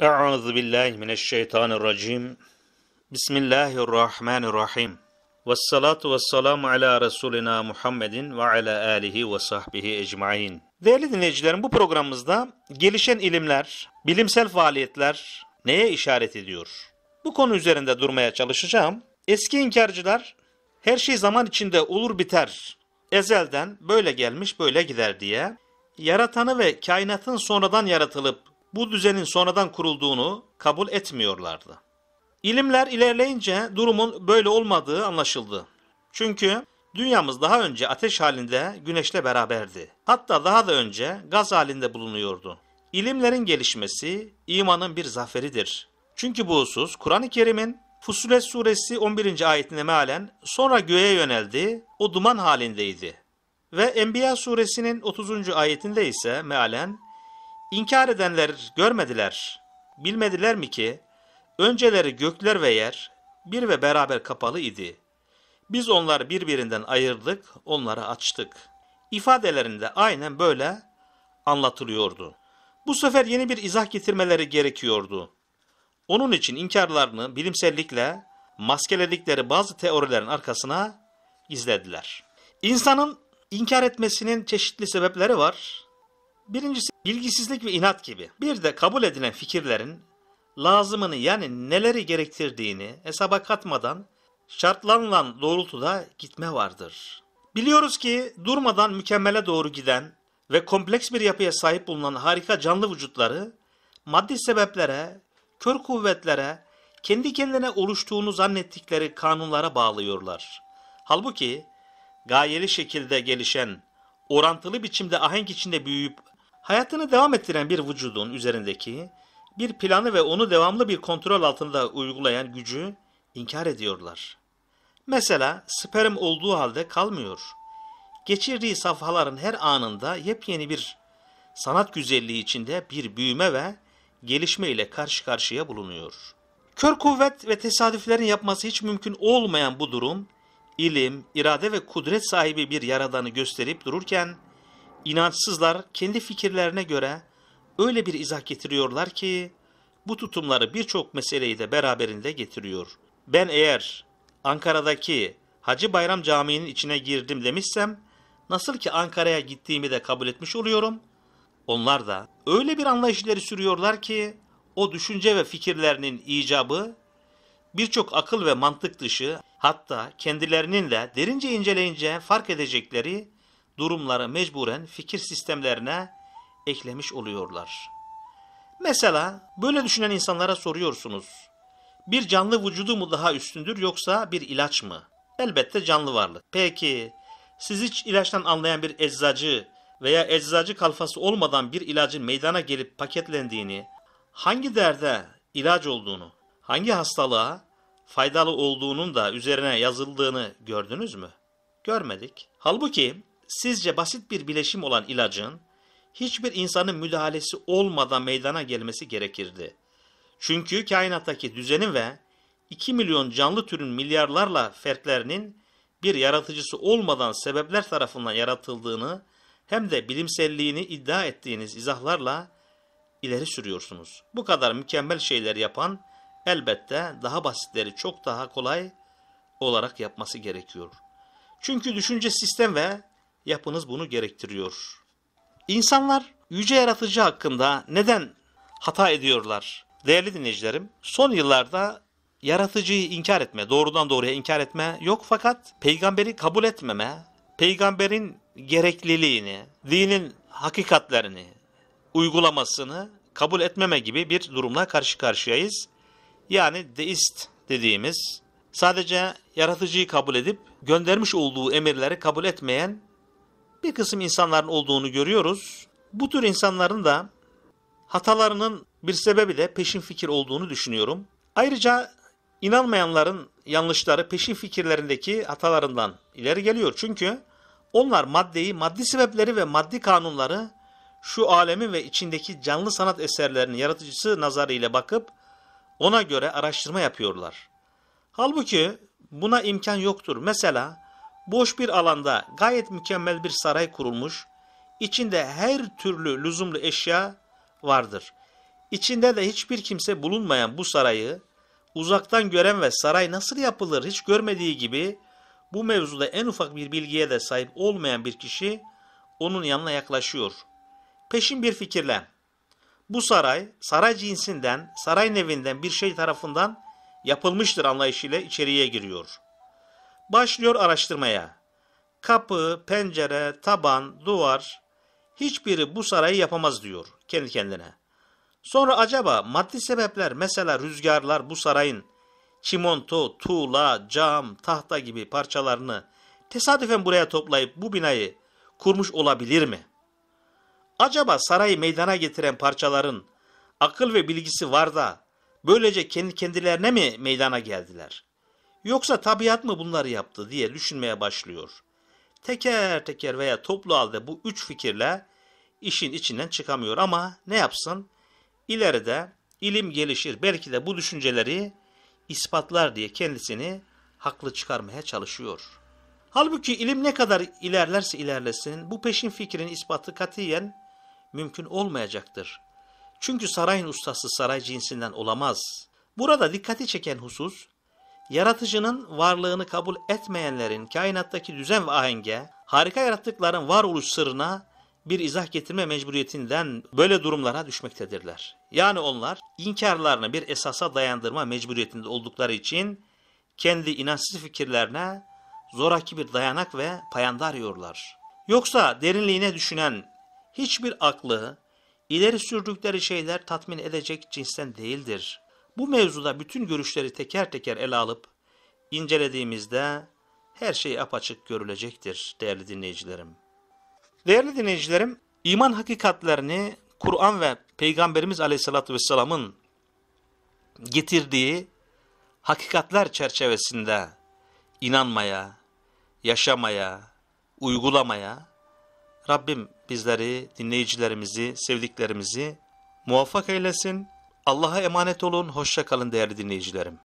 Euzu billahi mineşşeytanirracim. Bismillahirrahmanirrahim. Ves salatu ves selamu ala Resulina Muhammedin ve ala alihi ve sahbihi ecmain. Değerli dinleyicilerim bu programımızda gelişen ilimler, bilimsel faaliyetler neye işaret ediyor? Bu konu üzerinde durmaya çalışacağım. Eski inkarcılar her şey zaman içinde olur biter. Ezelden böyle gelmiş böyle gider diye yaratanı ve kainatın sonradan yaratılıp bu düzenin sonradan kurulduğunu kabul etmiyorlardı. İlimler ilerleyince durumun böyle olmadığı anlaşıldı. Çünkü dünyamız daha önce ateş halinde güneşle beraberdi. Hatta daha da önce gaz halinde bulunuyordu. İlimlerin gelişmesi imanın bir zaferidir. Çünkü bu husus Kur'an-ı Kerim'in Fussilet suresi 11. ayetine mealen sonra göğe yöneldi, o duman halindeydi. Ve Enbiya suresinin 30. ayetinde ise mealen İnkar edenler görmediler, bilmediler mi ki önceleri gökler ve yer bir ve beraber kapalı idi. Biz onları birbirinden ayırdık, onları açtık. İfadelerinde aynen böyle anlatılıyordu. Bu sefer yeni bir izah getirmeleri gerekiyordu. Onun için inkarlarını bilimsellikle maskeledikleri bazı teorilerin arkasına gizlediler. İnsanın inkar etmesinin çeşitli sebepleri var. Birincisi bilgisizlik ve inat gibi. Bir de kabul edilen fikirlerin lazımını yani neleri gerektirdiğini hesaba katmadan şartlanılan doğrultuda gitme vardır. Biliyoruz ki durmadan mükemmele doğru giden ve kompleks bir yapıya sahip bulunan harika canlı vücutları maddi sebeplere, kör kuvvetlere, kendi kendine oluştuğunu zannettikleri kanunlara bağlıyorlar. Halbuki gayeli şekilde gelişen, orantılı biçimde ahenk içinde büyüyüp hayatını devam ettiren bir vücudun üzerindeki bir planı ve onu devamlı bir kontrol altında uygulayan gücü inkar ediyorlar. Mesela sperm olduğu halde kalmıyor. Geçirdiği safhaların her anında yepyeni bir sanat güzelliği içinde bir büyüme ve gelişme ile karşı karşıya bulunuyor. Kör kuvvet ve tesadüflerin yapması hiç mümkün olmayan bu durum, ilim, irade ve kudret sahibi bir yaradanı gösterip dururken, inançsızlar kendi fikirlerine göre öyle bir izah getiriyorlar ki, bu tutumları birçok meseleyi de beraberinde getiriyor. Ben eğer Ankara'daki Hacı Bayram Camii'nin içine girdim demişsem, nasıl ki Ankara'ya gittiğimi de kabul etmiş oluyorum, onlar da öyle bir anlayış ileri sürüyorlar ki, o düşünce ve fikirlerinin icabı, birçok akıl ve mantık dışı, hatta kendilerinin de derince inceleyince fark edecekleri durumları mecburen fikir sistemlerine eklemiş oluyorlar. Mesela böyle düşünen insanlara soruyorsunuz. Bir canlı vücudu mu daha üstündür yoksa bir ilaç mı? Elbette canlı varlık. Peki siz hiç ilaçtan anlayan bir eczacı veya eczacı kalfası olmadan bir ilacın meydana gelip paketlendiğini, hangi derde ilaç olduğunu, hangi hastalığa faydalı olduğunun da üzerine yazıldığını gördünüz mü? Görmedik. Halbuki sizce basit bir bileşim olan ilacın hiçbir insanın müdahalesi olmadan meydana gelmesi gerekirdi. Çünkü kainattaki düzenin ve 2 milyon canlı türün milyarlarla fertlerinin bir yaratıcısı olmadan sebepler tarafından yaratıldığını hem de bilimselliğini iddia ettiğiniz izahlarla ileri sürüyorsunuz. Bu kadar mükemmel şeyler yapan elbette daha basitleri çok daha kolay olarak yapması gerekiyor. Çünkü düşünce sistem ve yapınız bunu gerektiriyor. İnsanlar yüce yaratıcı hakkında neden hata ediyorlar? Değerli dinleyicilerim, son yıllarda yaratıcıyı inkar etme, doğrudan doğruya inkar etme yok fakat peygamberi kabul etmeme, peygamberin gerekliliğini, dinin hakikatlerini, uygulamasını kabul etmeme gibi bir durumla karşı karşıyayız. Yani deist dediğimiz, sadece yaratıcıyı kabul edip göndermiş olduğu emirleri kabul etmeyen bir kısım insanların olduğunu görüyoruz. Bu tür insanların da hatalarının bir sebebi de peşin fikir olduğunu düşünüyorum. Ayrıca inanmayanların yanlışları peşin fikirlerindeki hatalarından ileri geliyor. Çünkü onlar maddeyi, maddi sebepleri ve maddi kanunları şu alemin ve içindeki canlı sanat eserlerinin yaratıcısı nazarıyla bakıp ona göre araştırma yapıyorlar. Halbuki buna imkan yoktur. Mesela boş bir alanda gayet mükemmel bir saray kurulmuş, içinde her türlü lüzumlu eşya vardır. İçinde de hiçbir kimse bulunmayan bu sarayı uzaktan gören ve saray nasıl yapılır hiç görmediği gibi bu mevzuda en ufak bir bilgiye de sahip olmayan bir kişi onun yanına yaklaşıyor. Peşin bir fikirle bu saray saray cinsinden, saray nevinden bir şey tarafından yapılmıştır anlayışıyla içeriye giriyor. Başlıyor araştırmaya. Kapı, pencere, taban, duvar hiçbiri bu sarayı yapamaz diyor kendi kendine. Sonra acaba maddi sebepler mesela rüzgarlar bu sarayın çimento, tuğla, cam, tahta gibi parçalarını tesadüfen buraya toplayıp bu binayı kurmuş olabilir mi? Acaba sarayı meydana getiren parçaların akıl ve bilgisi var da böylece kendi kendilerine mi meydana geldiler? Yoksa tabiat mı bunları yaptı diye düşünmeye başlıyor. Teker teker veya toplu halde bu üç fikirle işin içinden çıkamıyor ama ne yapsın? İleride ilim gelişir belki de bu düşünceleri ispatlar diye kendisini haklı çıkarmaya çalışıyor. Halbuki ilim ne kadar ilerlerse ilerlesin bu peşin fikrin ispatı katiyen mümkün olmayacaktır. Çünkü sarayın ustası saray cinsinden olamaz. Burada dikkati çeken husus, yaratıcının varlığını kabul etmeyenlerin kainattaki düzen ve ahenge, harika yarattıkların varoluş sırrına bir izah getirme mecburiyetinden böyle durumlara düşmektedirler. Yani onlar inkarlarını bir esasa dayandırma mecburiyetinde oldukları için kendi inançsız fikirlerine zoraki bir dayanak ve payanda arıyorlar. Yoksa derinliğine düşünen hiçbir aklı ileri sürdükleri şeyler tatmin edecek cinsten değildir. Bu mevzuda bütün görüşleri teker teker ele alıp incelediğimizde her şey apaçık görülecektir değerli dinleyicilerim. Değerli dinleyicilerim, iman hakikatlerini Kur'an ve Peygamberimiz Aleyhisselatü Vesselam'ın getirdiği hakikatler çerçevesinde inanmaya, yaşamaya, uygulamaya Rabbim bizleri, dinleyicilerimizi, sevdiklerimizi muvaffak eylesin. Allah'a emanet olun, hoşça kalın değerli dinleyicilerim.